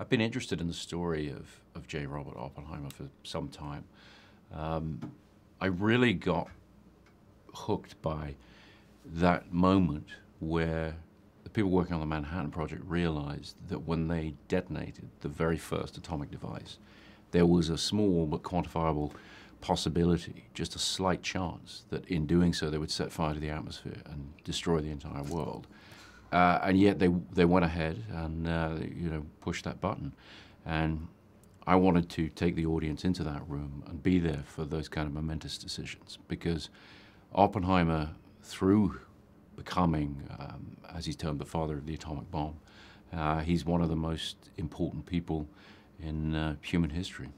I've been interested in the story of, of J. Robert Oppenheimer for some time. Um, I really got hooked by that moment where the people working on the Manhattan Project realized that when they detonated the very first atomic device, there was a small but quantifiable possibility, just a slight chance, that in doing so they would set fire to the atmosphere and destroy the entire world. Uh, and yet they they went ahead and uh, you know pushed that button, and I wanted to take the audience into that room and be there for those kind of momentous decisions because Oppenheimer, through becoming, um, as he's termed, the father of the atomic bomb, uh, he's one of the most important people in uh, human history.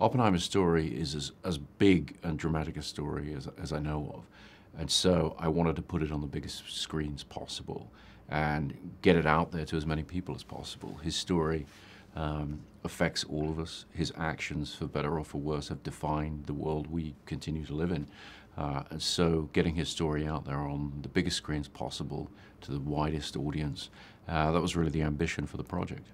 Oppenheimer's story is as, as big and dramatic a story as, as I know of. And so I wanted to put it on the biggest screens possible and get it out there to as many people as possible. His story um, affects all of us. His actions, for better or for worse, have defined the world we continue to live in. Uh, and so getting his story out there on the biggest screens possible to the widest audience, uh, that was really the ambition for the project.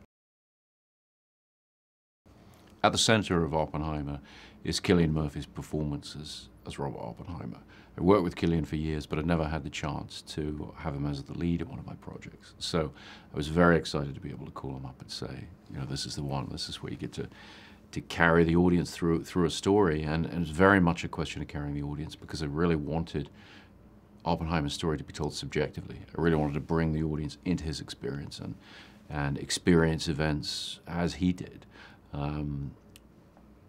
At the center of Oppenheimer is Cillian Murphy's performance as, as Robert Oppenheimer. I worked with Cillian for years, but I never had the chance to have him as the lead in one of my projects. So I was very excited to be able to call him up and say, you know, this is the one, this is where you get to to carry the audience through through a story, and, and it was very much a question of carrying the audience because I really wanted Oppenheimer's story to be told subjectively. I really wanted to bring the audience into his experience and and experience events as he did. Um,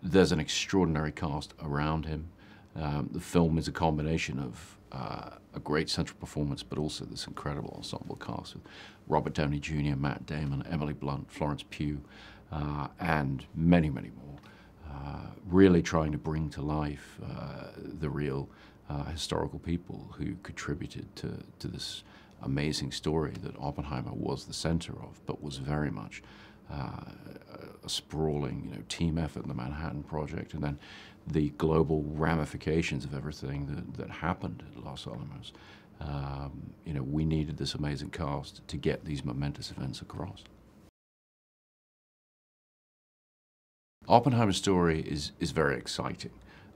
there's an extraordinary cast around him. Um, the film is a combination of uh, a great central performance, but also this incredible ensemble cast with Robert Downey Jr., Matt Damon, Emily Blunt, Florence Pugh, uh, and many, many more. Uh, really trying to bring to life uh, the real uh, historical people who contributed to, to this amazing story that Oppenheimer was the center of, but was very much a sprawling you know, team effort in the Manhattan Project, and then the global ramifications of everything that, that happened at Los Alamos. Um, you know, we needed this amazing cast to get these momentous events across. Oppenheimer's story is, is very exciting.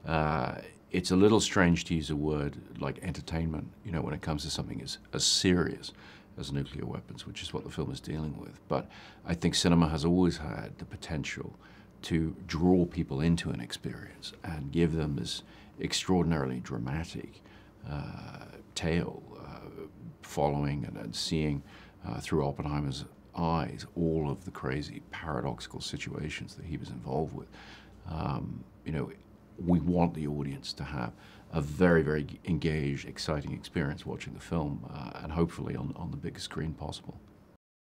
Uh, it's a little strange to use a word like entertainment, you know, when it comes to something as, as serious as nuclear weapons, which is what the film is dealing with. But I think cinema has always had the potential to draw people into an experience and give them this extraordinarily dramatic uh, tale, uh, following and, and seeing uh, through Oppenheimer's eyes all of the crazy paradoxical situations that he was involved with. Um, you know, we want the audience to have a very, very engaged, exciting experience watching the film, uh, and hopefully on, on the biggest screen possible.